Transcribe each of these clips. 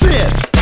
Just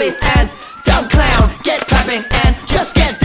clapping and dumb clown, get clapping and just get